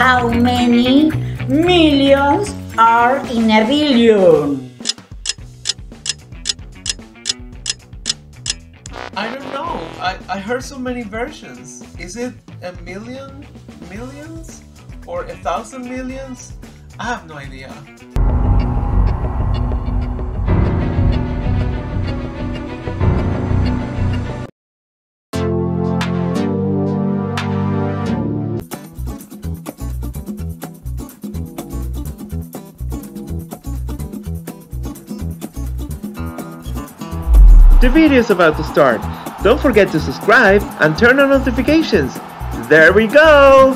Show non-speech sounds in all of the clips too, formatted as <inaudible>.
How many millions are in a billion? I don't know. I, I heard so many versions. Is it a million millions or a thousand millions? I have no idea. The video is about to start. Don't forget to subscribe and turn on notifications. There we go!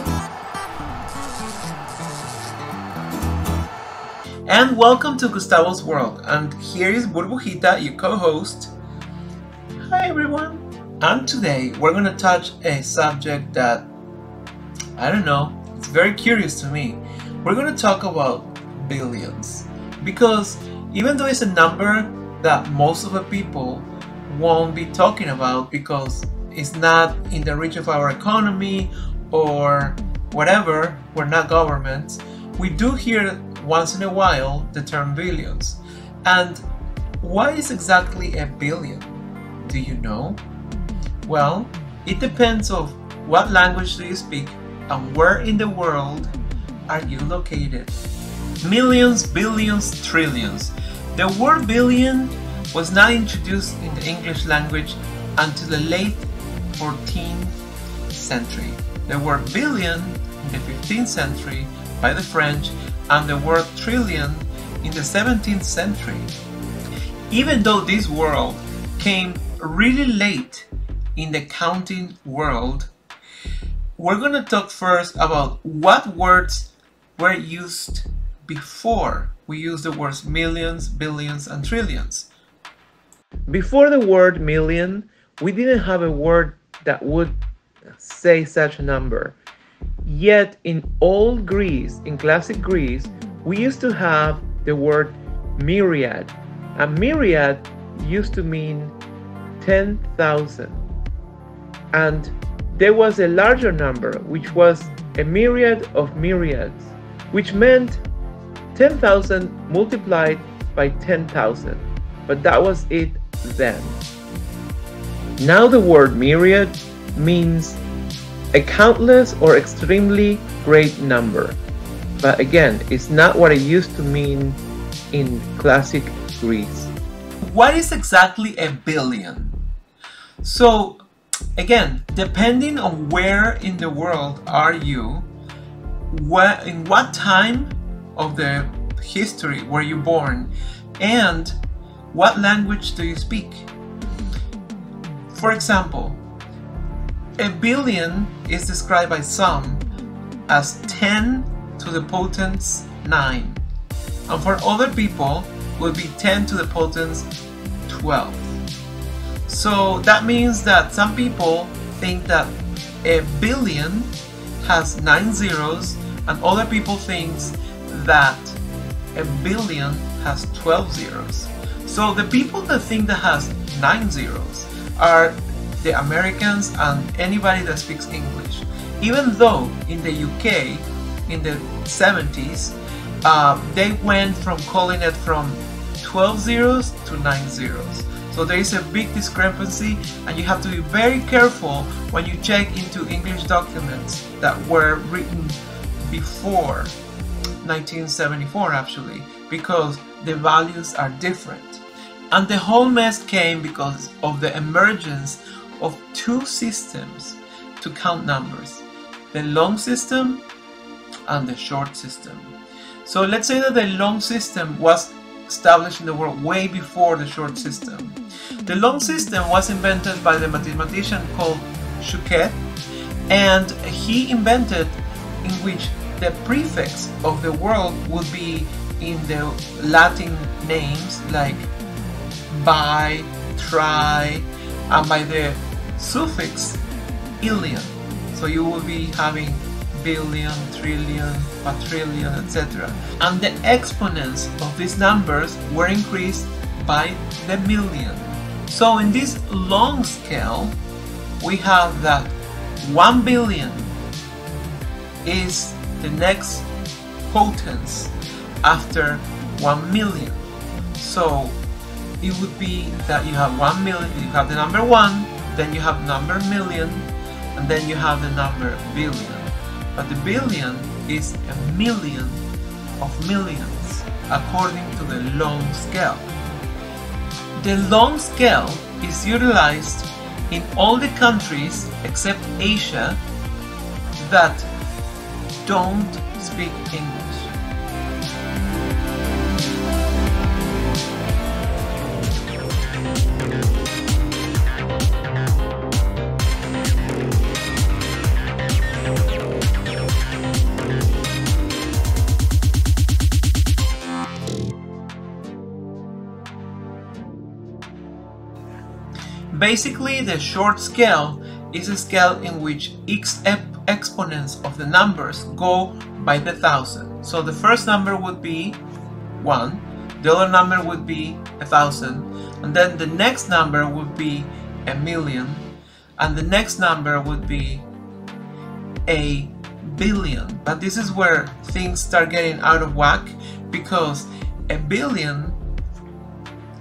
And welcome to Gustavo's World. And here is Burbujita, your co-host. Hi everyone. And today we're going to touch a subject that I don't know, it's very curious to me. We're going to talk about billions. Because even though it's a number that most of the people won't be talking about because it's not in the reach of our economy or whatever, we're not governments, we do hear once in a while the term billions. And what is exactly a billion? Do you know? Well, it depends of what language do you speak and where in the world are you located. Millions, billions, trillions. The word billion was not introduced in the English language until the late 14th century. The word billion in the 15th century by the French and the word trillion in the 17th century. Even though this word came really late in the counting world, we're going to talk first about what words were used before we use the words millions, billions, and trillions. Before the word million, we didn't have a word that would say such a number. Yet in old Greece, in classic Greece, we used to have the word myriad. A myriad used to mean 10,000. And there was a larger number, which was a myriad of myriads, which meant 10,000 multiplied by 10,000. But that was it then. Now the word myriad means a countless or extremely great number. But again, it's not what it used to mean in classic Greece. What is exactly a billion? So, again, depending on where in the world are you, in what time of the history were you born, and what language do you speak? For example, a billion is described by some as 10 to the potence 9, and for other people will be 10 to the potence 12. So that means that some people think that a billion has 9 zeros and other people think that a billion has 12 zeros. So the people that think that has nine zeros are the Americans and anybody that speaks English. Even though in the UK in the 70s uh, they went from calling it from 12 zeros to 9 zeros. So there is a big discrepancy and you have to be very careful when you check into English documents that were written before 1974 actually because the values are different. And the whole mess came because of the emergence of two systems to count numbers the long system and the short system. So let's say that the long system was established in the world way before the short system. The long system was invented by the mathematician called Chuquet and he invented in which the prefix of the world would be in the Latin names like bi, tri, and by the suffix illion. So you will be having billion, trillion, quadrillion, etc. And the exponents of these numbers were increased by the million. So in this long scale, we have that 1 billion is the next potence after 1 million. So it would be that you have 1 million, you have the number 1, then you have number million, and then you have the number billion. But the billion is a million of millions according to the long scale. The long scale is utilized in all the countries except Asia that don't speak English. Basically, the short scale is a scale in which each exponents of the numbers go by the thousand. So the first number would be 1, the other number would be a thousand, and then the next number would be a million, and the next number would be a billion. But this is where things start getting out of whack because a billion,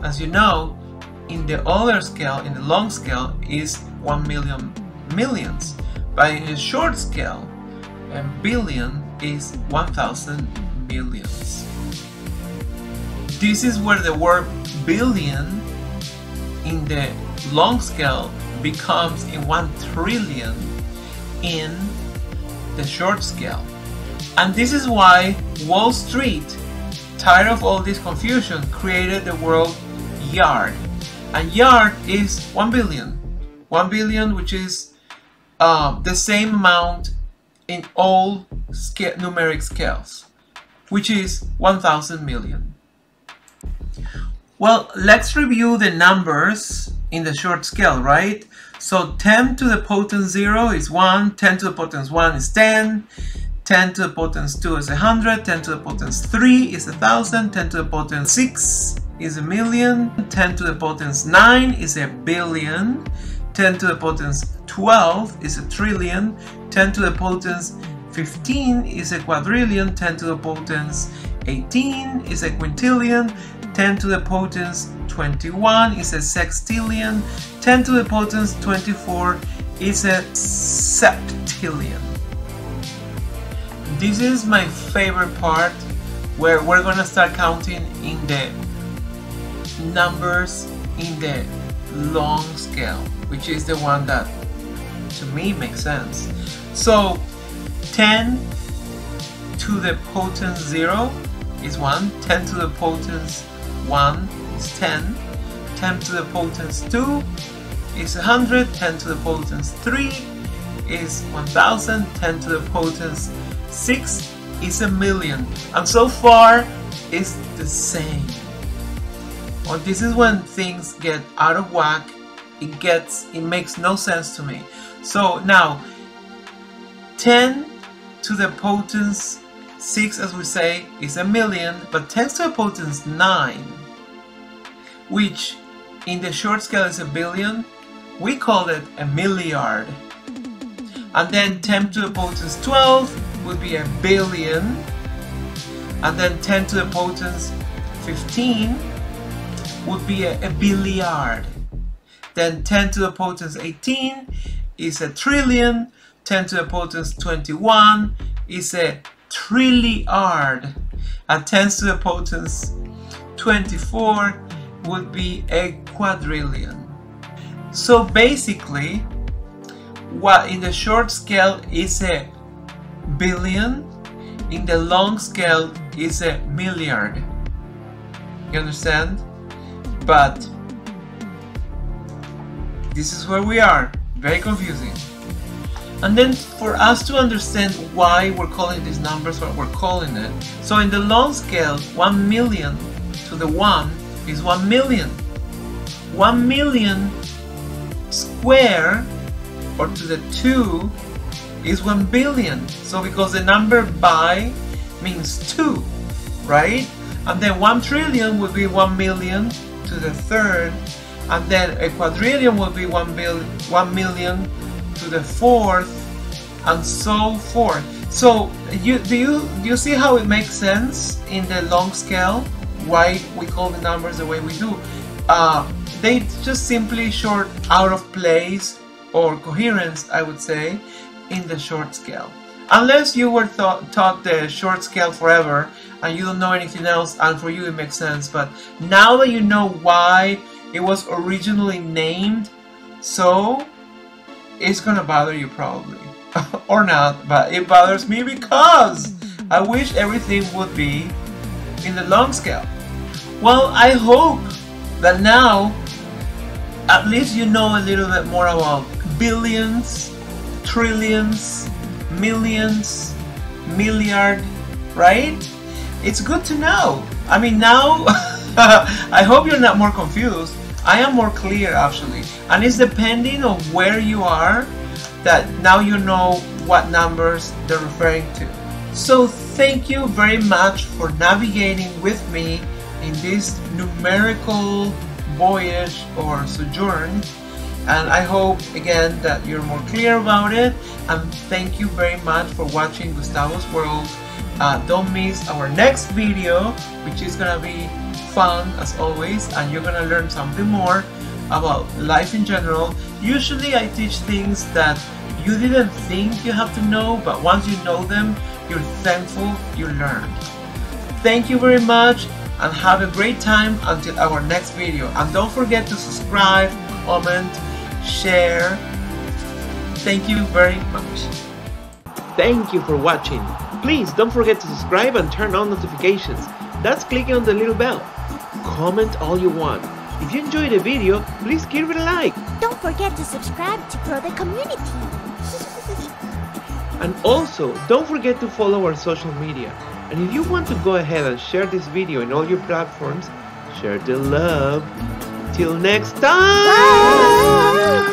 as you know, in the other scale, in the long scale, is 1 million millions. But in the short scale, a billion is 1000 millions. This is where the word billion in the long scale becomes in 1 trillion in the short scale. And this is why Wall Street, tired of all this confusion, created the word yard and yard is 1 billion. 1 billion which is uh, the same amount in all scale, numeric scales which is 1000 million. Well let's review the numbers in the short scale right? So 10 to the potence 0 is 1 10 to the potence 1 is 10 10 to the potence 2 is 100 10 to the potence 3 is 1000 10 to the potence 6 is a million, 10 to the potence 9 is a billion, 10 to the potence 12 is a trillion, 10 to the potence 15 is a quadrillion, 10 to the potence 18 is a quintillion, 10 to the potence 21 is a sextillion, 10 to the potence 24 is a septillion. This is my favorite part where we're gonna start counting in the numbers in the long scale, which is the one that to me makes sense. So 10 to the potence 0 is 1, 10 to the potence 1 is 10, 10 to the potence 2 is 100, 10 to the potence 3 is 1000, 10 to the potence 6 is a million, and so far it's the same. Well, this is when things get out of whack. It gets, it makes no sense to me. So now, 10 to the potence 6, as we say, is a million, but 10 to the potence 9, which in the short scale is a billion, we call it a milliard. And then 10 to the potence 12 would be a billion. And then 10 to the potence 15 would be a, a billiard. Then 10 to the potence 18 is a trillion. 10 to the potence 21 is a trilliard. And 10 to the potence 24 would be a quadrillion. So basically, what in the short scale is a billion, in the long scale is a milliard. You understand? But this is where we are. Very confusing. And then for us to understand why we're calling these numbers what we're calling it so in the long scale 1 million to the 1 is 1 million. 1 million square or to the 2 is 1 billion. So because the number bi means 2 right? And then 1 trillion would be 1 million to the third, and then a quadrillion will be 1, bill, 1 million to the fourth, and so forth. So you do you do you see how it makes sense in the long scale? Why we call the numbers the way we do? Uh, they just simply short out of place or coherence, I would say, in the short scale. Unless you were taught the short scale forever and you don't know anything else, and for you it makes sense. But now that you know why it was originally named so, it's gonna bother you probably. <laughs> or not, but it bothers me because I wish everything would be in the long scale. Well, I hope that now at least you know a little bit more about billions, trillions, millions, milliard, right? It's good to know. I mean, now <laughs> I hope you're not more confused. I am more clear actually, and it's depending on where you are that now you know what numbers they're referring to. So thank you very much for navigating with me in this numerical voyage or sojourn and I hope again that you're more clear about it and thank you very much for watching Gustavo's World uh, don't miss our next video which is gonna be fun as always and you're gonna learn something more about life in general. Usually I teach things that you didn't think you have to know but once you know them you're thankful you learned. Thank you very much and have a great time until our next video. And don't forget to subscribe comment share. Thank you very much. Thank you for watching. Please don't forget to subscribe and turn on notifications. That's clicking on the little bell. Comment all you want. If you enjoyed the video, please give it a like. Don't forget to subscribe to grow the community. <laughs> And also, don't forget to follow our social media. And if you want to go ahead and share this video in all your platforms, share the love. Till next time! Bye.